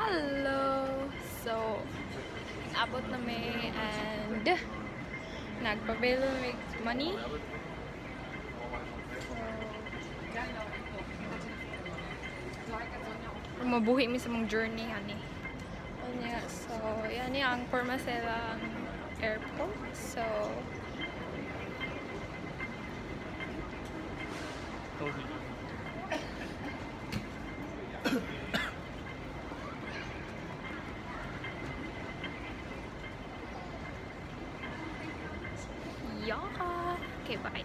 Hello! So, abot na may and nagpabilo may money. So, mabuhi mi sa mong journey ani. Anya, so, yan yan ang Pormacela airport. So, yeah. Okay, bye.